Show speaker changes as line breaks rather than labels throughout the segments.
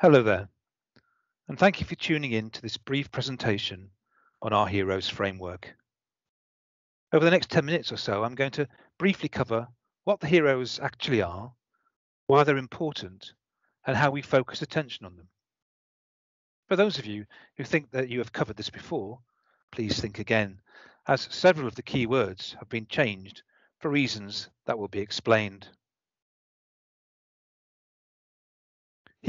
Hello there, and thank you for tuning in to this brief presentation on our Heroes framework. Over the next 10 minutes or so, I'm going to briefly cover what the heroes actually are, why they're important, and how we focus attention on them. For those of you who think that you have covered this before, please think again, as several of the key words have been changed for reasons that will be explained.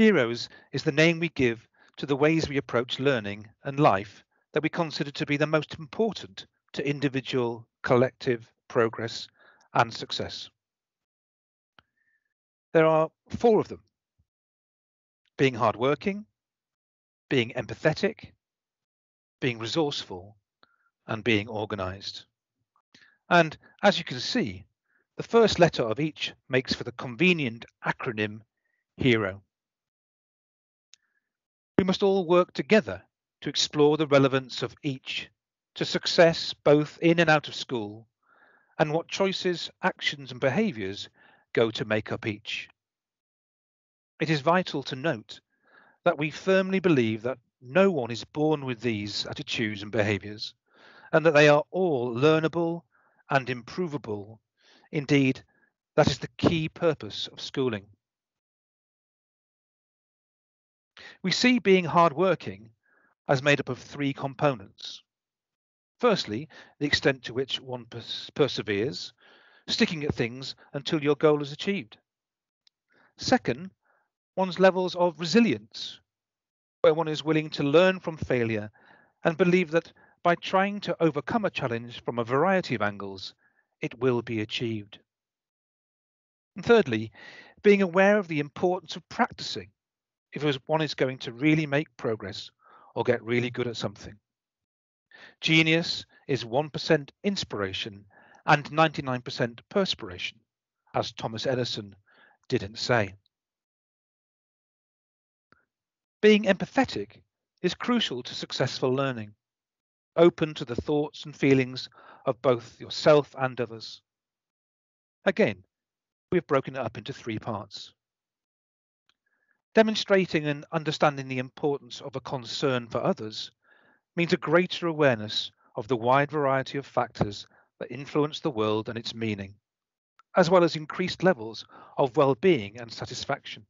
Heroes is the name we give to the ways we approach learning and life that we consider to be the most important to individual, collective progress and success. There are four of them. Being hardworking, being empathetic, being resourceful, and being organised. And as you can see, the first letter of each makes for the convenient acronym HERO. We must all work together to explore the relevance of each to success both in and out of school and what choices, actions and behaviours go to make up each. It is vital to note that we firmly believe that no one is born with these attitudes and behaviours and that they are all learnable and improvable. Indeed, that is the key purpose of schooling. We see being hardworking as made up of three components. Firstly, the extent to which one pers perseveres, sticking at things until your goal is achieved. Second, one's levels of resilience, where one is willing to learn from failure and believe that by trying to overcome a challenge from a variety of angles, it will be achieved. And thirdly, being aware of the importance of practicing if one is going to really make progress or get really good at something. Genius is 1% inspiration and 99% perspiration, as Thomas Edison didn't say. Being empathetic is crucial to successful learning, open to the thoughts and feelings of both yourself and others. Again, we've broken it up into three parts. Demonstrating and understanding the importance of a concern for others means a greater awareness of the wide variety of factors that influence the world and its meaning, as well as increased levels of well-being and satisfaction.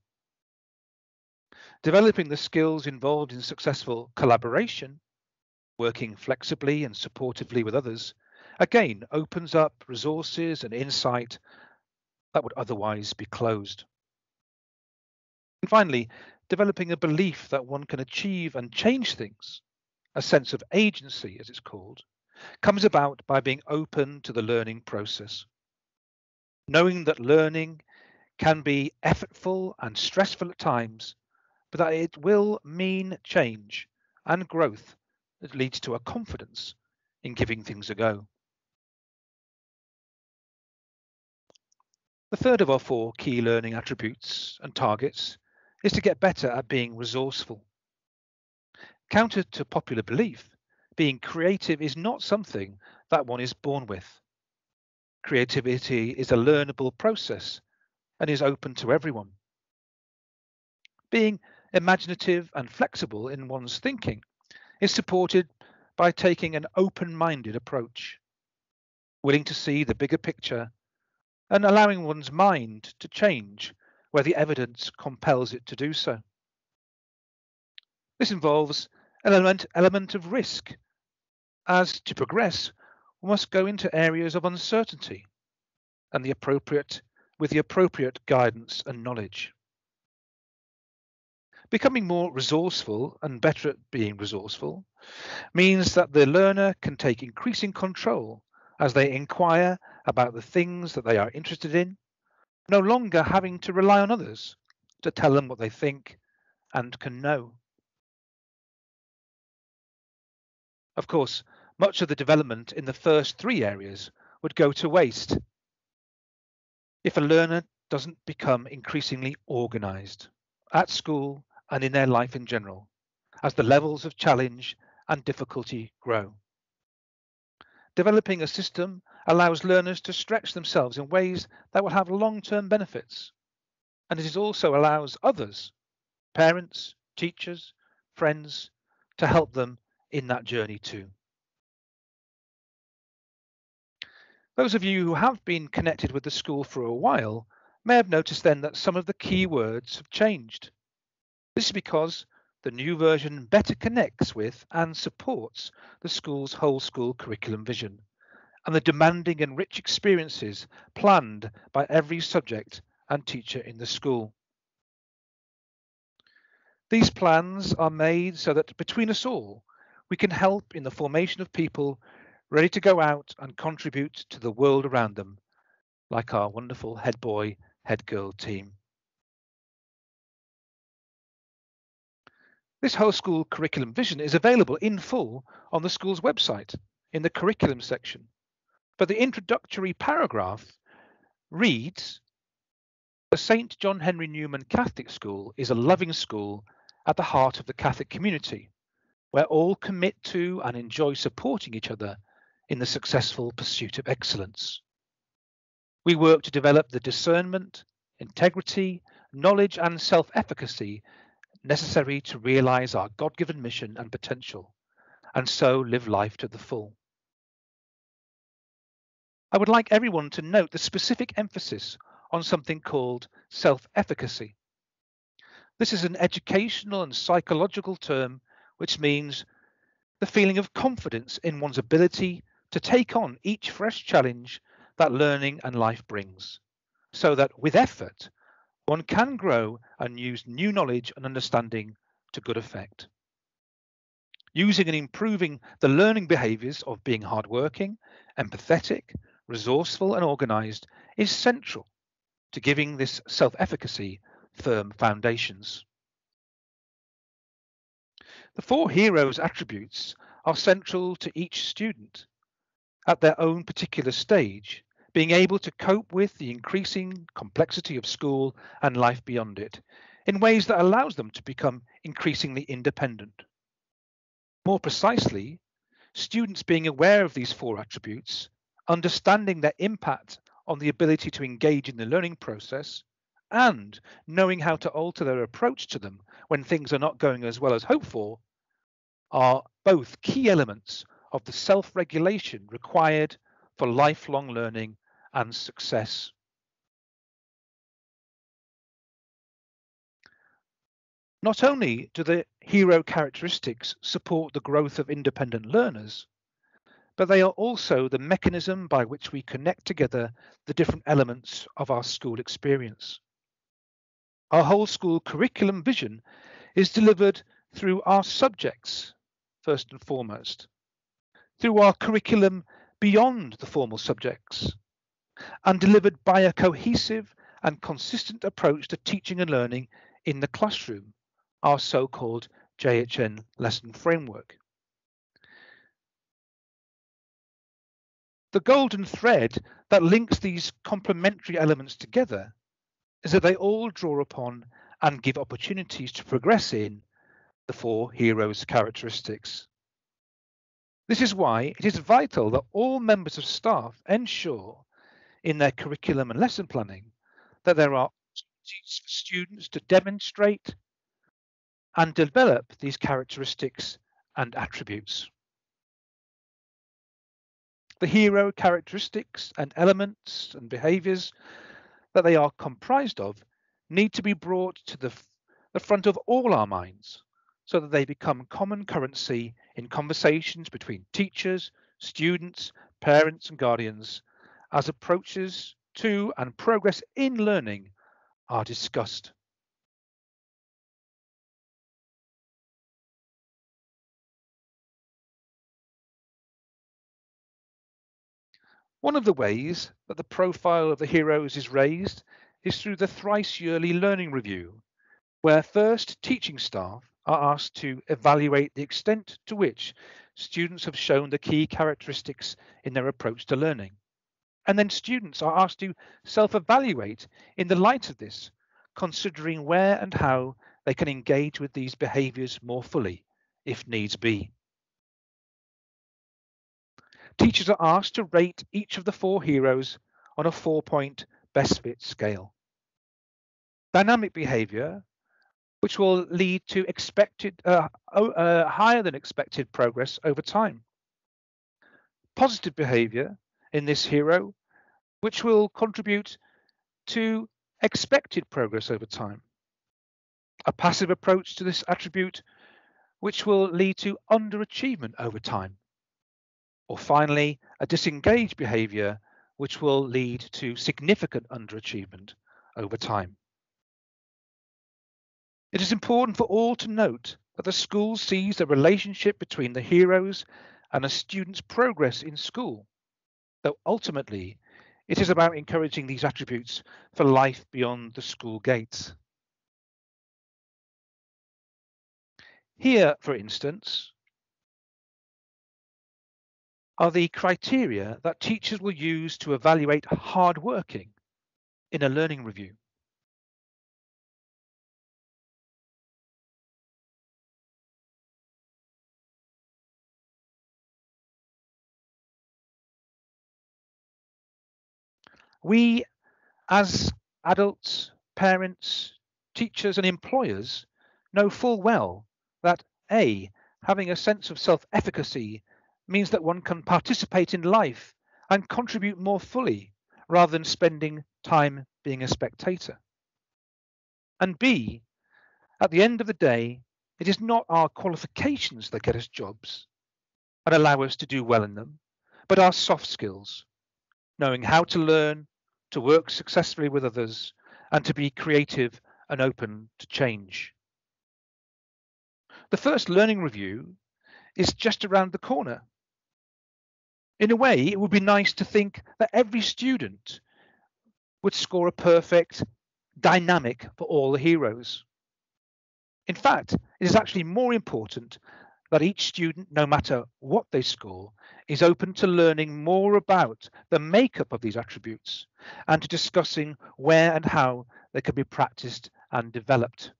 Developing the skills involved in successful collaboration, working flexibly and supportively with others, again opens up resources and insight that would otherwise be closed. And finally, developing a belief that one can achieve and change things, a sense of agency, as it's called, comes about by being open to the learning process. Knowing that learning can be effortful and stressful at times, but that it will mean change and growth that leads to a confidence in giving things a go. The third of our four key learning attributes and targets is to get better at being resourceful. Counter to popular belief, being creative is not something that one is born with. Creativity is a learnable process and is open to everyone. Being imaginative and flexible in one's thinking is supported by taking an open-minded approach, willing to see the bigger picture and allowing one's mind to change where the evidence compels it to do so. This involves an element, element of risk, as to progress, we must go into areas of uncertainty and the appropriate with the appropriate guidance and knowledge. Becoming more resourceful and better at being resourceful means that the learner can take increasing control as they inquire about the things that they are interested in no longer having to rely on others to tell them what they think and can know. Of course, much of the development in the first three areas would go to waste if a learner doesn't become increasingly organised at school and in their life in general as the levels of challenge and difficulty grow. Developing a system allows learners to stretch themselves in ways that will have long-term benefits. And it also allows others parents, teachers, friends, to help them in that journey too. Those of you who have been connected with the school for a while may have noticed then that some of the key words have changed. This is because the new version better connects with and supports the school's whole school curriculum vision and the demanding and rich experiences planned by every subject and teacher in the school. These plans are made so that between us all, we can help in the formation of people ready to go out and contribute to the world around them, like our wonderful head boy, head girl team. This whole school curriculum vision is available in full on the school's website in the curriculum section. But the introductory paragraph reads The St. John Henry Newman Catholic School is a loving school at the heart of the Catholic community, where all commit to and enjoy supporting each other in the successful pursuit of excellence. We work to develop the discernment, integrity, knowledge, and self efficacy necessary to realize our God given mission and potential, and so live life to the full. I would like everyone to note the specific emphasis on something called self efficacy. This is an educational and psychological term which means the feeling of confidence in one's ability to take on each fresh challenge that learning and life brings, so that with effort, one can grow and use new knowledge and understanding to good effect. Using and improving the learning behaviours of being hardworking, empathetic, resourceful, and organised is central to giving this self efficacy firm foundations. The four heroes attributes are central to each student at their own particular stage, being able to cope with the increasing complexity of school and life beyond it in ways that allows them to become increasingly independent. More precisely, students being aware of these four attributes, understanding their impact on the ability to engage in the learning process, and knowing how to alter their approach to them when things are not going as well as hoped for, are both key elements of the self regulation required for lifelong learning and success. Not only do the hero characteristics support the growth of independent learners, but they are also the mechanism by which we connect together the different elements of our school experience. Our whole school curriculum vision is delivered through our subjects, first and foremost, through our curriculum beyond the formal subjects and delivered by a cohesive and consistent approach to teaching and learning in the classroom, our so called JHN lesson framework. The golden thread that links these complementary elements together is that they all draw upon and give opportunities to progress in the four heroes' characteristics. This is why it is vital that all members of staff ensure in their curriculum and lesson planning that there are opportunities for students to demonstrate and develop these characteristics and attributes. The hero characteristics and elements and behaviours that they are comprised of need to be brought to the, the front of all our minds so that they become common currency in conversations between teachers, students, parents, and guardians as approaches to and progress in learning are discussed. One of the ways that the profile of the heroes is raised is through the thrice yearly learning review, where first teaching staff are asked to evaluate the extent to which students have shown the key characteristics in their approach to learning. And then students are asked to self evaluate in the light of this, considering where and how they can engage with these behaviours more fully, if needs be. Teachers are asked to rate each of the four heroes on a four point best fit scale. Dynamic behaviour which will lead to expected uh, uh, higher than expected progress over time. Positive behavior in this hero, which will contribute to expected progress over time. A passive approach to this attribute, which will lead to underachievement over time. Or finally, a disengaged behavior, which will lead to significant underachievement over time. It is important for all to note that the school sees the relationship between the heroes and a student's progress in school, though ultimately it is about encouraging these attributes for life beyond the school gates. Here, for instance, are the criteria that teachers will use to evaluate hard working in a learning review. We, as adults, parents, teachers, and employers, know full well that A, having a sense of self efficacy means that one can participate in life and contribute more fully rather than spending time being a spectator. And B, at the end of the day, it is not our qualifications that get us jobs and allow us to do well in them, but our soft skills, knowing how to learn, to work successfully with others, and to be creative and open to change. The first learning review is just around the corner. In a way, it would be nice to think that every student would score a perfect dynamic for all the heroes. In fact, it is actually more important that each student, no matter what they score, is open to learning more about the makeup of these attributes and to discussing where and how they can be practiced and developed.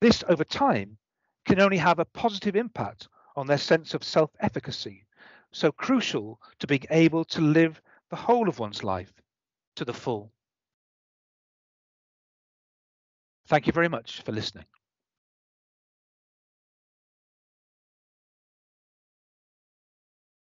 This, over time, can only have a positive impact on their sense of self efficacy, so crucial to being able to live the whole of one's life to the full. Thank you very much for listening.